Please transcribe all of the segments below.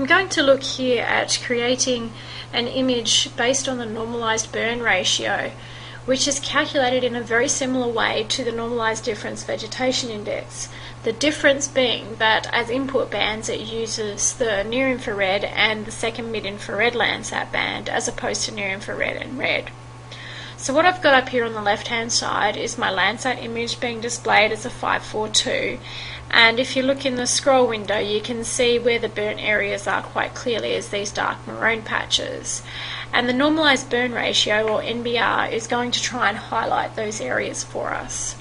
I'm going to look here at creating an image based on the normalized burn ratio which is calculated in a very similar way to the normalized difference vegetation index. The difference being that as input bands it uses the near infrared and the second mid infrared Landsat band as opposed to near infrared and red. So what I've got up here on the left hand side is my Landsat image being displayed as a 542 and if you look in the scroll window you can see where the burnt areas are quite clearly as these dark maroon patches and the normalized burn ratio or NBR is going to try and highlight those areas for us.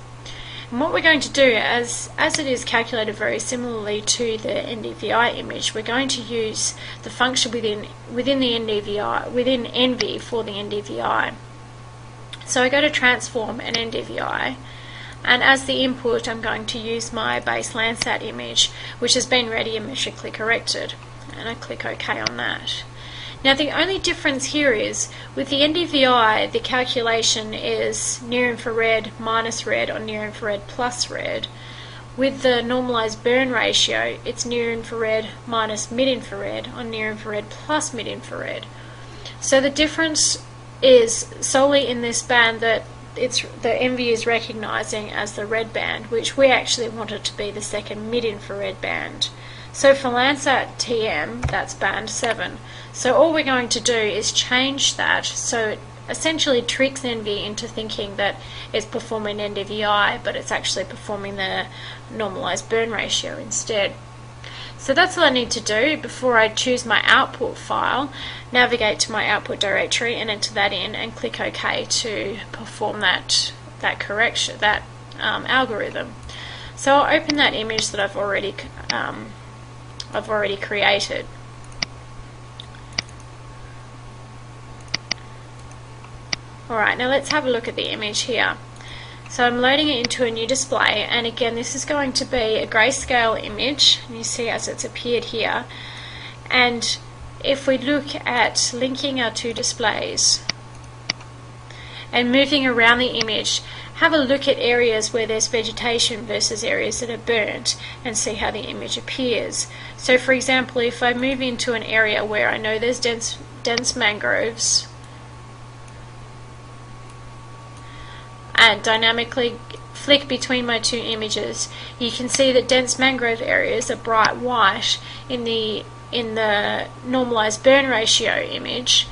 And what we're going to do, as, as it is calculated very similarly to the NDVI image, we're going to use the function within, within the NDVI, within ENVI for the NDVI. So I go to transform and NDVI, and as the input I'm going to use my base Landsat image, which has been radiometrically corrected. And I click OK on that. Now the only difference here is with the NDVI the calculation is near infrared minus red or near infrared plus red. With the normalized burn ratio it's near infrared minus mid infrared or near infrared plus mid infrared. So the difference is solely in this band that it's the ENVI is recognizing as the red band, which we actually wanted to be the second mid infrared band. So for Landsat TM, that's band 7. So all we're going to do is change that so it essentially tricks ENVI into thinking that it's performing NDVI, but it's actually performing the normalized burn ratio instead. So that's all I need to do before I choose my output file, navigate to my output directory and enter that in and click OK to perform that, that correction, that um, algorithm. So I'll open that image that I've already um, I've already created. Alright, now let's have a look at the image here. So I'm loading it into a new display and again this is going to be a grayscale image and you see as it's appeared here and if we look at linking our two displays and moving around the image have a look at areas where there's vegetation versus areas that are burnt and see how the image appears. So for example, if I move into an area where I know there's dense, dense mangroves and dynamically flick between my two images, you can see that dense mangrove areas are bright white in the in the normalized burn ratio image,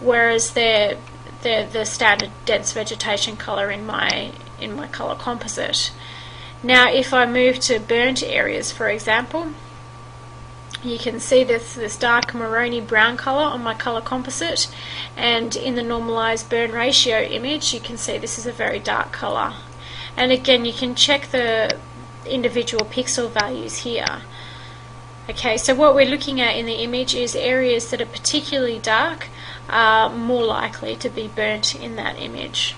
whereas they're the, the standard dense vegetation colour in my in my colour composite. Now if I move to burnt areas for example you can see this, this dark maroni brown colour on my colour composite. And in the normalised burn ratio image you can see this is a very dark colour. And again you can check the individual pixel values here. Okay so what we're looking at in the image is areas that are particularly dark are more likely to be burnt in that image.